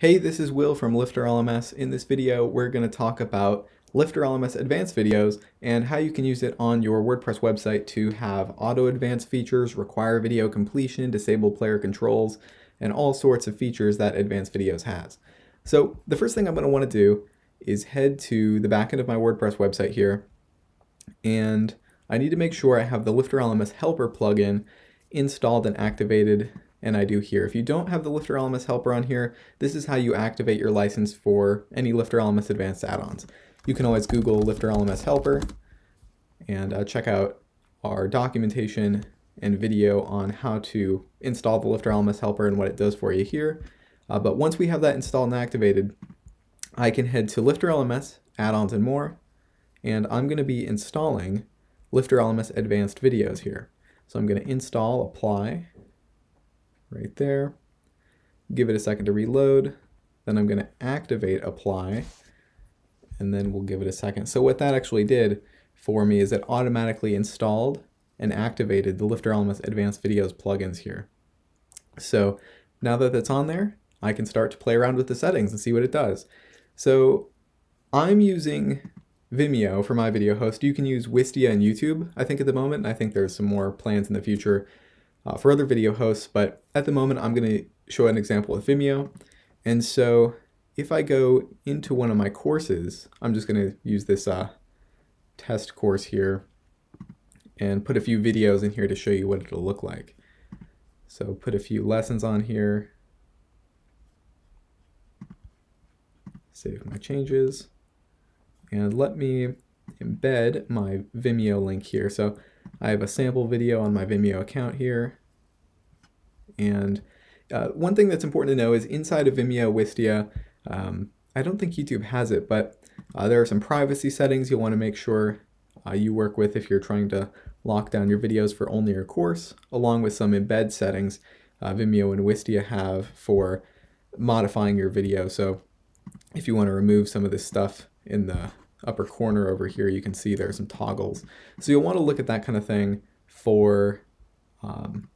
Hey, this is Will from Lifter LMS. In this video, we're going to talk about Lifter LMS Advanced Videos and how you can use it on your WordPress website to have auto advanced features, require video completion, disable player controls, and all sorts of features that Advanced Videos has. So the first thing I'm going to want to do is head to the backend of my WordPress website here, and I need to make sure I have the Lifter LMS Helper plugin installed and activated and I do here. If you don't have the Lifter LMS helper on here, this is how you activate your license for any Lifter LMS advanced add-ons. You can always Google Lifter LMS helper and uh, check out our documentation and video on how to install the Lifter LMS helper and what it does for you here. Uh, but once we have that installed and activated, I can head to Lifter LMS, add-ons and more, and I'm going to be installing Lifter LMS advanced videos here. So I'm going to install, apply, right there. Give it a second to reload. Then I'm going to activate apply and then we'll give it a second. So what that actually did for me is it automatically installed and activated the Lifter LMS Advanced Videos plugins here. So now that that's on there, I can start to play around with the settings and see what it does. So I'm using Vimeo for my video host. You can use Wistia and YouTube, I think, at the moment. I think there's some more plans in the future uh, for other video hosts, but at the moment I'm going to show an example with Vimeo. And so if I go into one of my courses, I'm just going to use this uh, test course here and put a few videos in here to show you what it'll look like. So put a few lessons on here. Save my changes. And let me embed my Vimeo link here. So I have a sample video on my Vimeo account here. And uh, one thing that's important to know is inside of Vimeo Wistia, um, I don't think YouTube has it, but uh, there are some privacy settings you'll want to make sure uh, you work with if you're trying to lock down your videos for only your course, along with some embed settings uh, Vimeo and Wistia have for modifying your video. So if you want to remove some of this stuff in the upper corner over here, you can see there are some toggles. So you'll want to look at that kind of thing for um,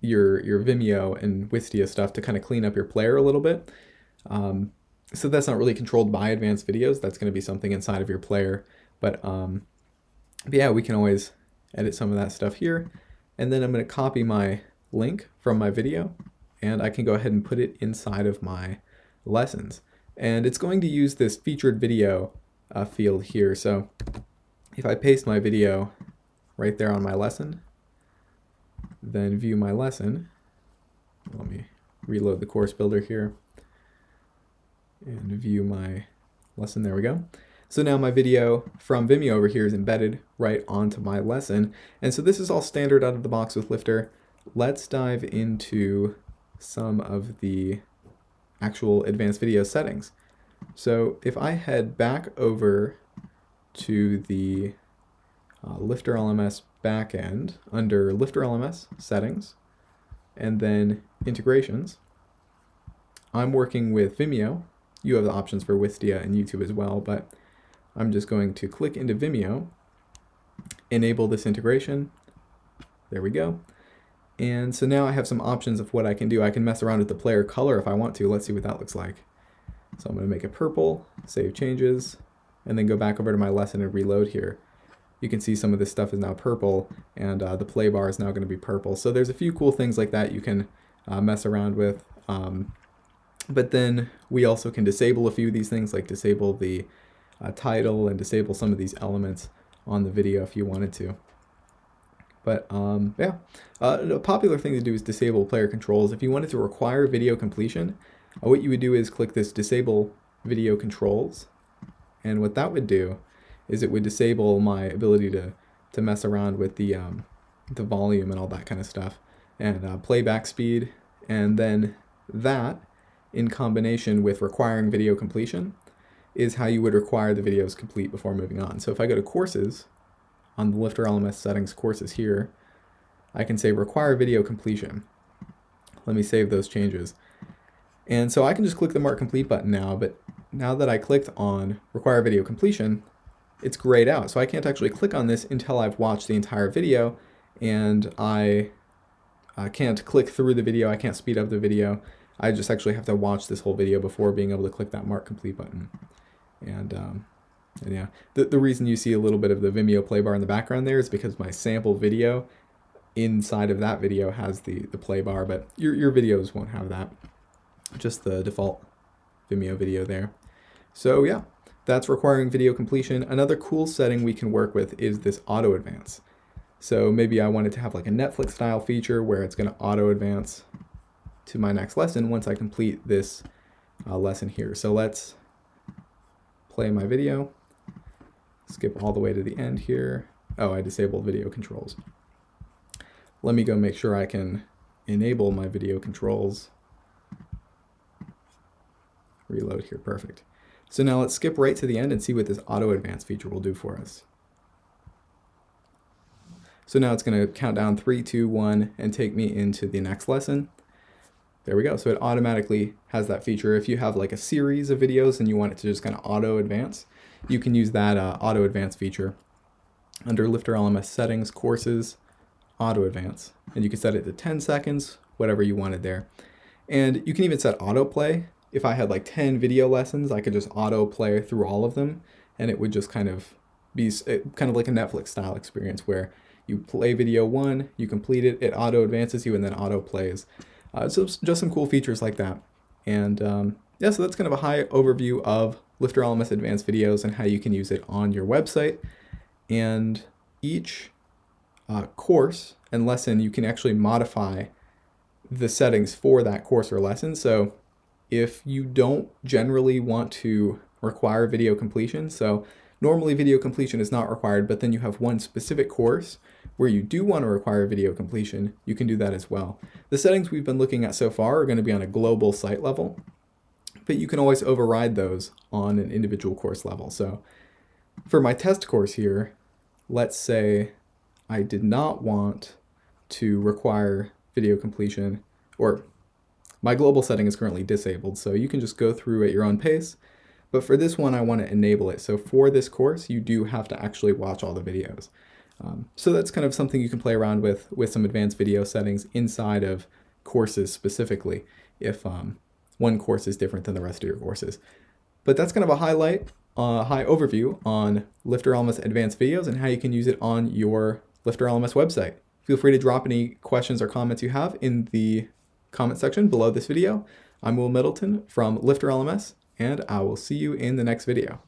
your, your Vimeo and Wistia stuff to kind of clean up your player a little bit. Um, so that's not really controlled by advanced videos. That's going to be something inside of your player. But, um, but yeah, we can always edit some of that stuff here. And then I'm going to copy my link from my video and I can go ahead and put it inside of my lessons. And it's going to use this featured video uh, field here. So if I paste my video right there on my lesson, then view my lesson, let me reload the course builder here and view my lesson. There we go. So now my video from Vimeo over here is embedded right onto my lesson. And so this is all standard out of the box with Lifter. Let's dive into some of the actual advanced video settings. So if I head back over to the uh, Lifter LMS backend under Lifter LMS settings and then integrations, I'm working with Vimeo. You have the options for Wistia and YouTube as well, but I'm just going to click into Vimeo, enable this integration. There we go. And so now I have some options of what I can do. I can mess around with the player color if I want to. Let's see what that looks like. So I'm going to make it purple, save changes, and then go back over to my lesson and reload here. You can see some of this stuff is now purple, and uh, the play bar is now going to be purple. So there's a few cool things like that you can uh, mess around with. Um, but then we also can disable a few of these things, like disable the uh, title and disable some of these elements on the video if you wanted to. But um, yeah, uh, a popular thing to do is disable player controls. If you wanted to require video completion, what you would do is click this disable video controls. And what that would do is it would disable my ability to, to mess around with the, um, the volume and all that kind of stuff and uh, playback speed. And then that in combination with requiring video completion is how you would require the videos complete before moving on. So if I go to courses on the Lifter LMS settings courses here, I can say require video completion. Let me save those changes. And so I can just click the mark complete button now, but now that I clicked on require video completion, it's grayed out. So I can't actually click on this until I've watched the entire video and I can't click through the video. I can't speed up the video. I just actually have to watch this whole video before being able to click that mark complete button. And, um, and yeah, the, the reason you see a little bit of the Vimeo play bar in the background there is because my sample video inside of that video has the, the play bar, but your, your videos won't have that. Just the default Vimeo video there. So yeah, that's requiring video completion. Another cool setting we can work with is this auto advance. So maybe I wanted to have like a Netflix style feature where it's going to auto advance to my next lesson once I complete this uh, lesson here. So let's play my video, skip all the way to the end here. Oh, I disabled video controls. Let me go make sure I can enable my video controls. Reload here, perfect. So now let's skip right to the end and see what this auto advance feature will do for us. So now it's going to count down three, two, one, and take me into the next lesson. There we go. So it automatically has that feature. If you have like a series of videos and you want it to just kind of auto advance, you can use that uh, auto advance feature under Lifter LMS settings, courses, auto advance. And you can set it to 10 seconds, whatever you wanted there. And you can even set autoplay. If I had like 10 video lessons, I could just auto play through all of them and it would just kind of be kind of like a Netflix style experience where you play video one, you complete it, it auto advances you and then auto plays. Uh, so just some cool features like that. And um, yeah, so that's kind of a high overview of Lifter LMS Advanced Videos and how you can use it on your website. And each uh, course and lesson, you can actually modify the settings for that course or lesson. So if you don't generally want to require video completion, so normally video completion is not required, but then you have one specific course where you do want to require video completion, you can do that as well. The settings we've been looking at so far are going to be on a global site level, but you can always override those on an individual course level. So for my test course here, let's say I did not want to require video completion, or my global setting is currently disabled, so you can just go through at your own pace. But for this one, I want to enable it. So for this course, you do have to actually watch all the videos. Um, so that's kind of something you can play around with with some advanced video settings inside of courses specifically if um, one course is different than the rest of your courses. But that's kind of a highlight, uh, high overview on Lifter LMS advanced videos and how you can use it on your Lifter LMS website. Feel free to drop any questions or comments you have in the comment section below this video. I'm Will Middleton from Lifter LMS, and I will see you in the next video.